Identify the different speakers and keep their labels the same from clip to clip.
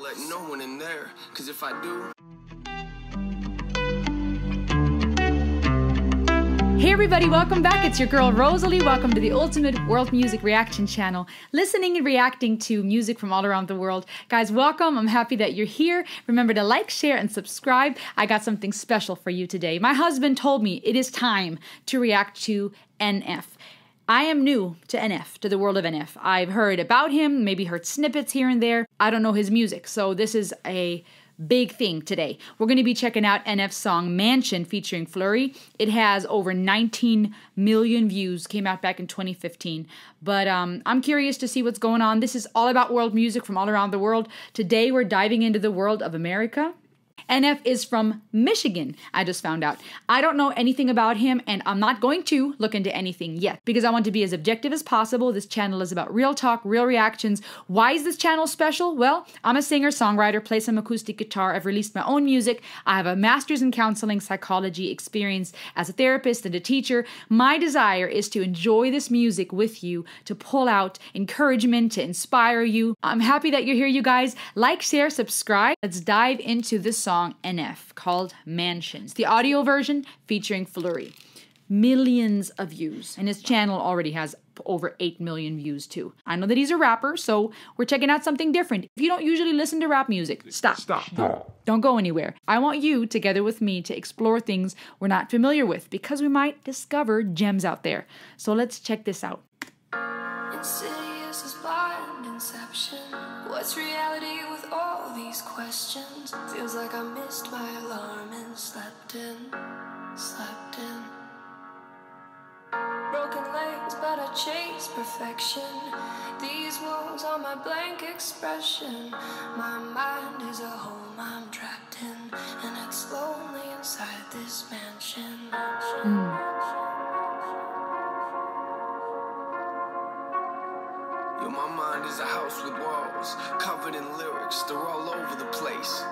Speaker 1: don't let no one in there. Cause if I do.
Speaker 2: Hey everybody, welcome back. It's your girl Rosalie. Welcome to the Ultimate World Music Reaction channel, listening and reacting to music from all around the world. Guys, welcome. I'm happy that you're here. Remember to like, share, and subscribe. I got something special for you today. My husband told me it is time to react to NF. I am new to NF, to the world of NF. I've heard about him, maybe heard snippets here and there. I don't know his music, so this is a big thing today. We're going to be checking out NF's song Mansion featuring Fleurie. It has over 19 million views, came out back in 2015. But um, I'm curious to see what's going on. This is all about world music from all around the world. Today we're diving into the world of America. NF is from Michigan, I just found out. I don't know anything about him, and I'm not going to look into anything yet because I want to be as objective as possible. This channel is about real talk, real reactions. Why is this channel special? Well, I'm a singer songwriter, play some acoustic guitar, I've released my own music, I have a master's in counseling psychology experience as a therapist and a teacher. My desire is to enjoy this music with you, to pull out encouragement, to inspire you. I'm happy that you're here, you guys. Like, share, subscribe. Let's dive into this song song NF called Mansions. The audio version featuring Fleurie. Millions of views. And his channel already has over 8 million views too. I know that he's a rapper, so we're checking out something different. If you don't usually listen to rap music, stop. Stop. Don't, don't go anywhere. I want you, together with me, to explore things we're not familiar with because we might discover gems out there. So let's check this out.
Speaker 3: Insidious as blind inception. What's reality with all these questions? Feels like I missed my alarm and slept in, slept in. Broken legs, but I chase perfection. These walls are my blank expression. My mind is a home I'm trapped in, and it's lonely inside this mansion. Mm.
Speaker 1: Covered in lyrics, they're all over the place.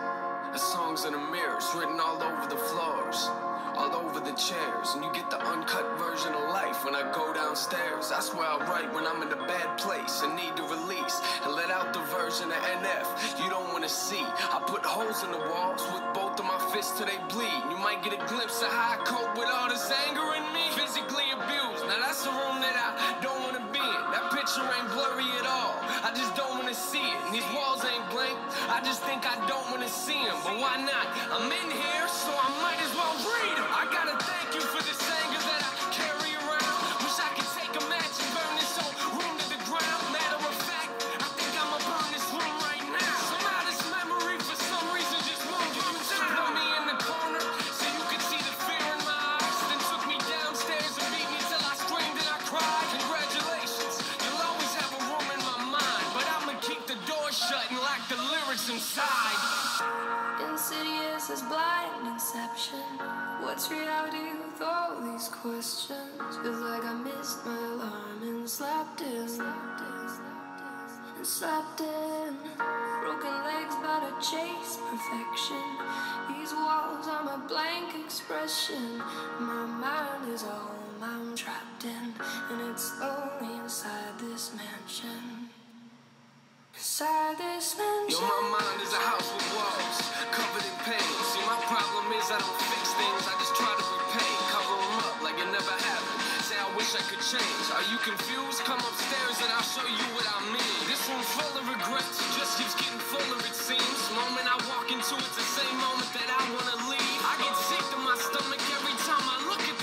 Speaker 1: The songs in the mirrors, written all over the floors, all over the chairs. And you get the uncut version of life when I go downstairs. That's where I write when I'm in a bad place and need to release and let out the version of NF you don't want to see. I put holes in the walls with both of my fists till they bleed. You might get a glimpse of how I cope with all this anger in me. Physically abused, I just think I don't want to see him, But why not? I'm in here, so I might as well read them. I gotta
Speaker 3: What's reality with all these questions? Feels like I missed my alarm and slept in. And slept in. Broken legs, but I chase perfection. These walls are my blank expression. My mind is a home I'm trapped in. And it's lonely inside this mansion. Inside this mansion.
Speaker 1: Yo, my mind is a house with walls, covered in pain. Problem is I don't fix things, I just try to repay. Cover them up like it never happened. Say I wish I could change. Are you confused? Come upstairs and I'll show you what I mean. This room full of regrets, just keeps getting fuller it seems. Moment I walk into, it's the same moment that I wanna leave. I get sick to my stomach every time I look at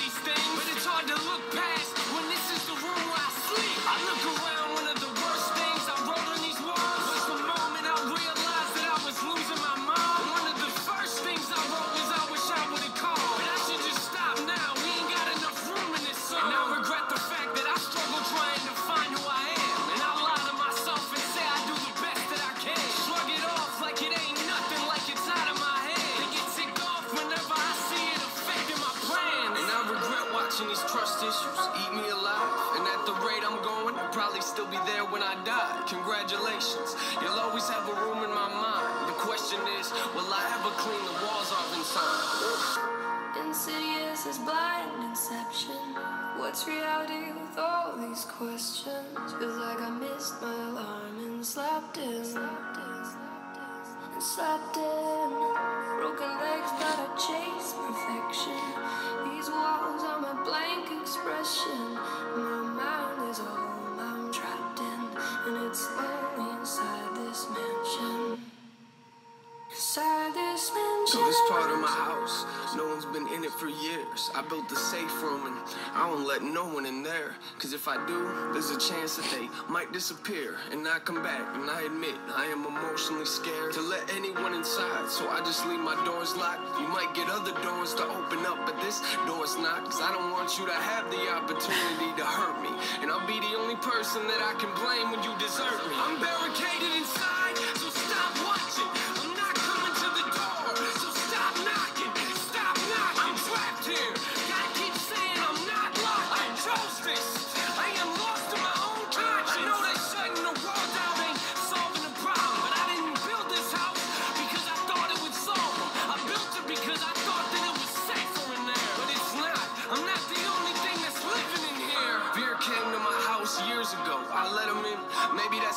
Speaker 1: Congratulations, you'll always have a room in my mind. The question is, will I ever clean the walls off inside?
Speaker 3: Insidious is blind inception. What's reality with all these questions? Feels like I missed my alarm and slept in. slept in. Slapped in. Broken legs, but I chase perfection. These walls are my blank expression. My mind is a and it's lonely
Speaker 1: So this part of my house, no one's been in it for years. I built the safe room and I don't let no one in there. Cause if I do, there's a chance that they might disappear and not come back. And I admit, I am emotionally scared to let anyone inside. So I just leave my doors locked. You might get other doors to open up, but this door's not. Cause I don't want you to have the opportunity to hurt me. And I'll be the only person that I can blame when you desert me. I'm barricaded inside,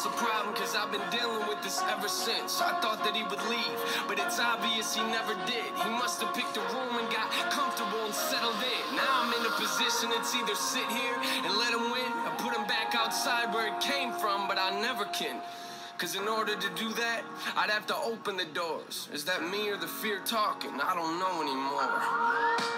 Speaker 1: A problem because I've been dealing with this ever since. I thought that he would leave, but it's obvious he never did. He must have picked a room and got comfortable and settled in. Now I'm in a position it's either sit here and let him win or put him back outside where it came from, but I never can. Cause in order to do that, I'd have to open the doors. Is that me or the fear talking? I don't know anymore.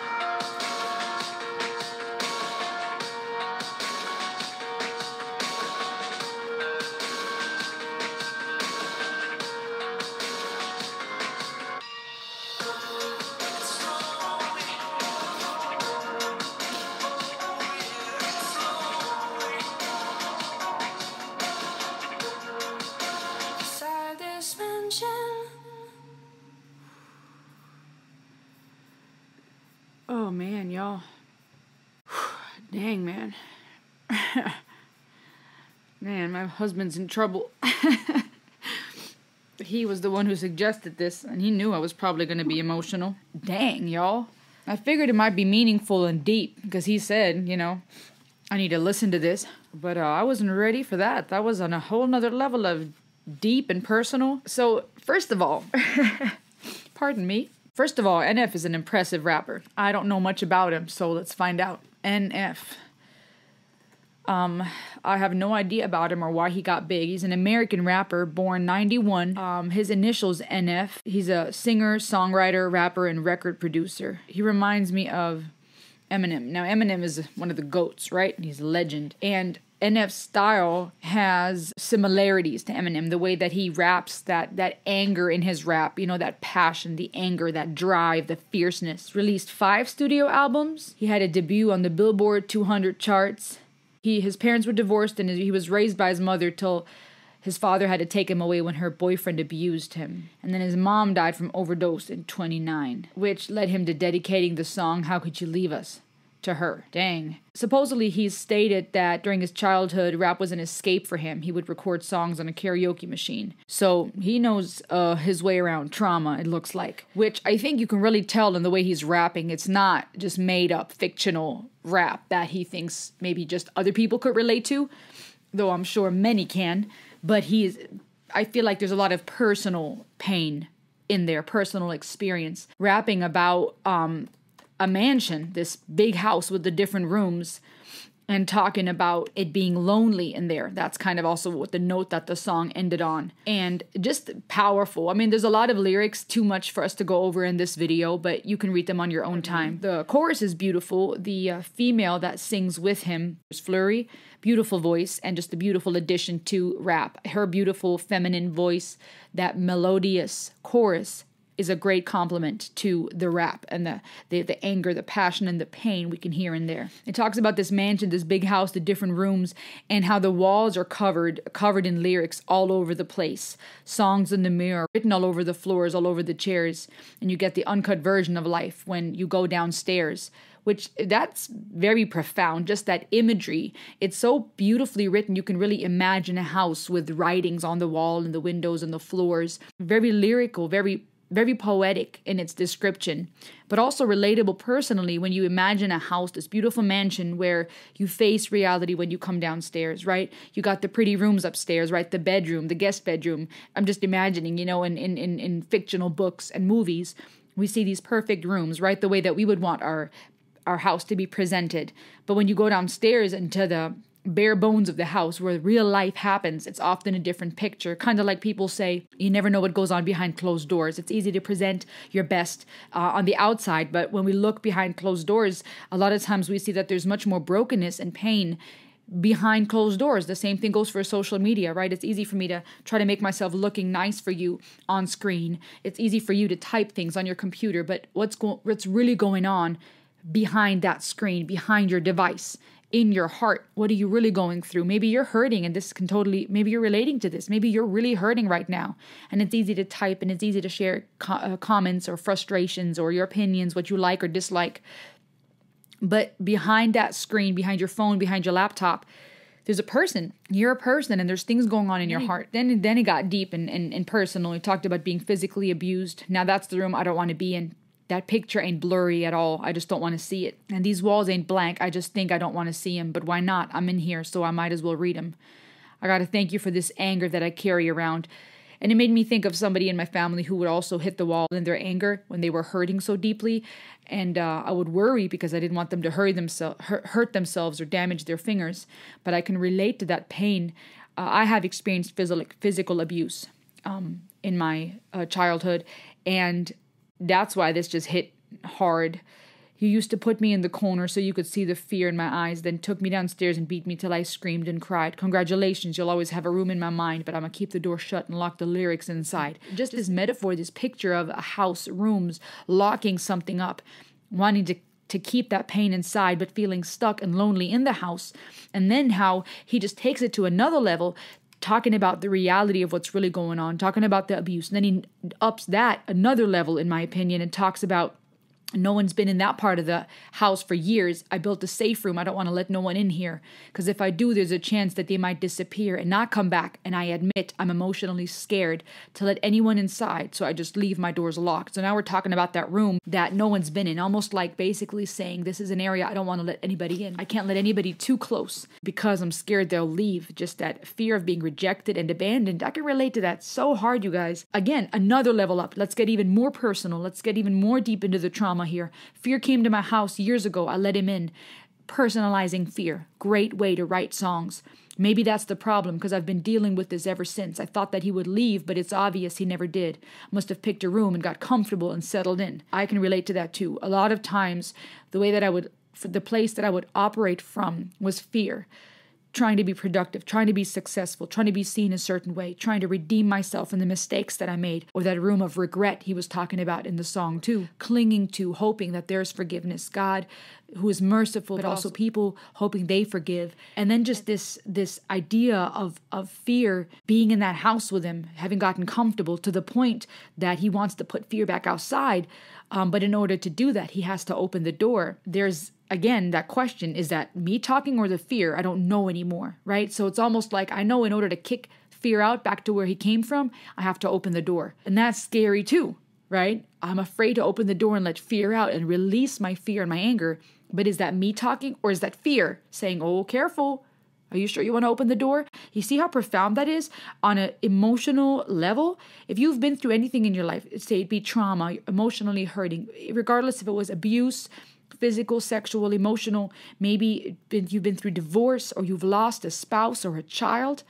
Speaker 2: Oh man, y'all. Dang, man. man, my husband's in trouble. he was the one who suggested this, and he knew I was probably going to be emotional. Dang, y'all. I figured it might be meaningful and deep because he said, you know, I need to listen to this. But uh, I wasn't ready for that. That was on a whole nother level of deep and personal. So, first of all, pardon me. First of all, NF is an impressive rapper. I don't know much about him, so let's find out. NF. Um, I have no idea about him or why he got big. He's an American rapper, born 91. Um, his initials NF. He's a singer, songwriter, rapper, and record producer. He reminds me of Eminem. Now, Eminem is one of the goats, right? He's a legend. And NF's style has similarities to Eminem. The way that he raps, that that anger in his rap, you know, that passion, the anger, that drive, the fierceness. Released five studio albums. He had a debut on the Billboard 200 charts. He his parents were divorced and he was raised by his mother till his father had to take him away when her boyfriend abused him. And then his mom died from overdose in 29, which led him to dedicating the song How Could You Leave Us to her. Dang. Supposedly, he's stated that during his childhood, rap was an escape for him. He would record songs on a karaoke machine. So he knows uh, his way around trauma, it looks like. Which I think you can really tell in the way he's rapping. It's not just made up fictional rap that he thinks maybe just other people could relate to, though I'm sure many can. But he's, I feel like there's a lot of personal pain in there, personal experience, rapping about um, a mansion, this big house with the different rooms, and talking about it being lonely in there. That's kind of also what the note that the song ended on. And just powerful. I mean, there's a lot of lyrics, too much for us to go over in this video, but you can read them on your own time. The chorus is beautiful. The uh, female that sings with him is Fleurie. Beautiful voice and just a beautiful addition to rap. Her beautiful feminine voice, that melodious chorus is a great compliment to the rap and the, the the anger, the passion, and the pain we can hear in there. It talks about this mansion, this big house, the different rooms, and how the walls are covered covered in lyrics all over the place. Songs in the mirror, written all over the floors, all over the chairs, and you get the uncut version of life when you go downstairs which that's very profound just that imagery it's so beautifully written you can really imagine a house with writings on the wall and the windows and the floors very lyrical very very poetic in its description, but also relatable personally when you imagine a house, this beautiful mansion where you face reality when you come downstairs, right? You got the pretty rooms upstairs, right? The bedroom, the guest bedroom. I'm just imagining, you know, in, in, in, in fictional books and movies, we see these perfect rooms, right? The way that we would want our our house to be presented. But when you go downstairs into the bare bones of the house where real life happens, it's often a different picture. Kind of like people say, you never know what goes on behind closed doors. It's easy to present your best uh, on the outside, but when we look behind closed doors, a lot of times we see that there's much more brokenness and pain behind closed doors. The same thing goes for social media, right? It's easy for me to try to make myself looking nice for you on screen. It's easy for you to type things on your computer, but what's go- what's really going on behind that screen, behind your device? In your heart. What are you really going through? Maybe you're hurting and this can totally, maybe you're relating to this. Maybe you're really hurting right now. And it's easy to type and it's easy to share co- uh, comments or frustrations or your opinions, what you like or dislike. But behind that screen, behind your phone, behind your laptop, there's a person. You're a person and there's things going on in your heart. Then then it got deep and, and, and personal. we talked about being physically abused. Now that's the room I don't want to be in that picture ain't blurry at all. I just don't want to see it. And these walls ain't blank. I just think I don't want to see them. But why not? I'm in here, so I might as well read them. I got to thank you for this anger that I carry around. And it made me think of somebody in my family who would also hit the wall in their anger when they were hurting so deeply. And uh, I would worry because I didn't want them to hurt, themselves, hurt themselves or damage their fingers. But I can relate to that pain. Uh, I have experienced physical, physical abuse um, in my uh, childhood. And that's why this just hit hard. You used to put me in the corner so you could see the fear in my eyes, then took me downstairs and beat me till I screamed and cried. Congratulations, you'll always have a room in my mind, but I'm gonna keep the door shut and lock the lyrics inside. Just this metaphor, this picture of a house, rooms, locking something up, wanting to to keep that pain inside, but feeling stuck and lonely in the house. And then how he just takes it to another level talking about the reality of what's really going on, talking about the abuse. And then he ups that another level, in my opinion, and talks about no one's been in that part of the house for years. I built a safe room. I don't want to let no one in here because if I do, there's a chance that they might disappear and not come back. And I admit I'm emotionally scared to let anyone inside, so I just leave my doors locked. So now we're talking about that room that no one's been in, almost like basically saying this is an area I don't want to let anybody in. I can't let anybody too close because I'm scared they'll leave. Just that fear of being rejected and abandoned. I can relate to that so hard, you guys. Again, another level up. Let's get even more personal. Let's get even more deep into the trauma here. Fear came to my house years ago. I let him in. Personalizing fear. Great way to write songs. Maybe that's the problem because I've been dealing with this ever since. I thought that he would leave, but it's obvious he never did. Must have picked a room and got comfortable and settled in. I can relate to that too. A lot of times, the way that I would, the place that I would operate from was fear trying to be productive, trying to be successful, trying to be seen a certain way, trying to redeem myself from the mistakes that I made, or that room of regret he was talking about in the song too, clinging to, hoping that there's forgiveness. God who is merciful, but, but also, also people hoping they forgive. And then just this this idea of of fear being in that house with him, having gotten comfortable to the point that he wants to put fear back outside. Um, but in order to do that, he has to open the door. There's again that question is that me talking or the fear? I don't know anymore right? So it's almost like i know in order to kick fear out back to where he came from i have to open the door. And that's scary too right? I'm afraid to open the door and let fear out and release my fear and my anger. But is that me talking or is that fear saying oh careful are you sure you want to open the door? You see how profound that is on an emotional level? If you've been through anything in your life, say it be trauma, emotionally hurting, regardless if it was abuse, physical, sexual, emotional. Maybe you've been through divorce or you've lost a spouse or a child.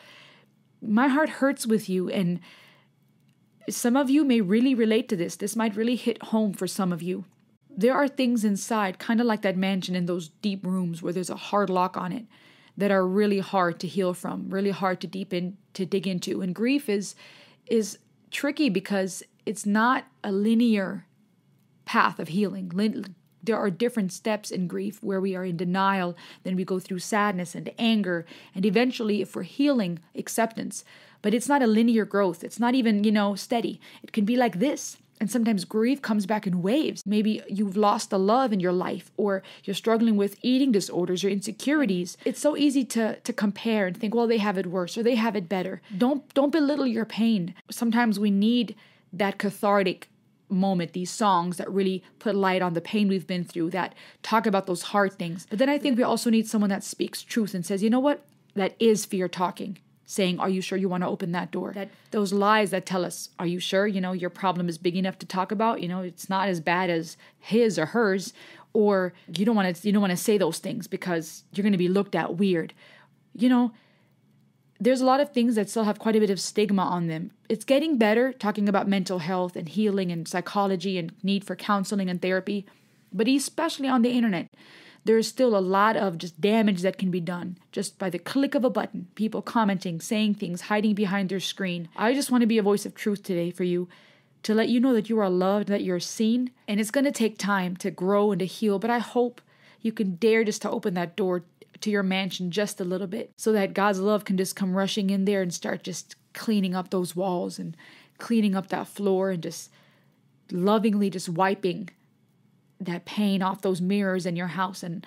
Speaker 2: My heart hurts with you, and some of you may really relate to this. This might really hit home for some of you. There are things inside, kind of like that mansion in those deep rooms where there's a hard lock on it, that are really hard to heal from, really hard to deep in to dig into. And grief is is tricky because it's not a linear path of healing there are different steps in grief where we are in denial, then we go through sadness and anger, and eventually, if we're healing, acceptance. But it's not a linear growth. It's not even, you know, steady. It can be like this. And sometimes grief comes back in waves. Maybe you've lost a love in your life, or you're struggling with eating disorders or insecurities. It's so easy to, to compare and think, well, they have it worse or they have it better. Don't don't belittle your pain. Sometimes we need that cathartic moment, these songs that really put light on the pain we've been through, that talk about those hard things. But then I think we also need someone that speaks truth and says, you know what? That is fear talking. Saying, Are you sure you want to open that door? That those lies that tell us, Are you sure? You know, your problem is big enough to talk about, you know, it's not as bad as his or hers, or you don't want to you don't want to say those things because you're gonna be looked at weird. You know, there's a lot of things that still have quite a bit of stigma on them. It's getting better talking about mental health and healing and psychology and need for counseling and therapy, but especially on the internet, there's still a lot of just damage that can be done just by the click of a button. People commenting, saying things, hiding behind their screen. I just want to be a voice of truth today for you to let you know that you are loved, that you're seen, and it's going to take time to grow and to heal, but I hope you can dare just to open that door to your mansion just a little bit so that God's love can just come rushing in there and start just cleaning up those walls and cleaning up that floor and just lovingly just wiping that pain off those mirrors in your house and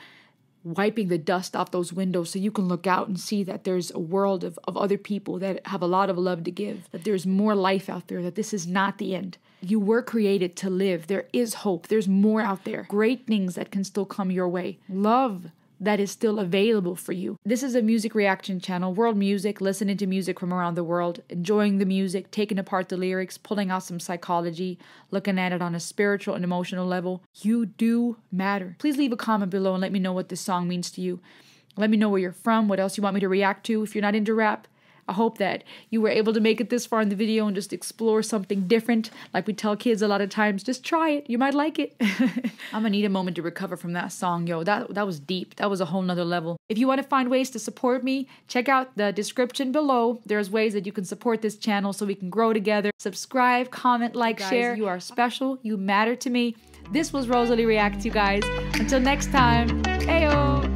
Speaker 2: wiping the dust off those windows so you can look out and see that there's a world of, of other people that have a lot of love to give, that there's more life out there, that this is not the end. You were created to live. There is hope. There's more out there. Great things that can still come your way. Love that is still available for you. This is a music reaction channel, world music, listening to music from around the world, enjoying the music, taking apart the lyrics, pulling out some psychology, looking at it on a spiritual and emotional level. You do matter. Please leave a comment below and let me know what this song means to you. Let me know where you're from, what else you want me to react to. If you're not into rap, I hope that you were able to make it this far in the video and just explore something different. Like we tell kids a lot of times, just try it. You might like it. I'm gonna need a moment to recover from that song, yo. That that was deep. That was a whole nother level. If you want to find ways to support me, check out the description below. There's ways that you can support this channel so we can grow together. Subscribe, comment, like, Guys, share. You are special. You matter to me. This was Rosalie Reacts, you guys. Until next time, heyo!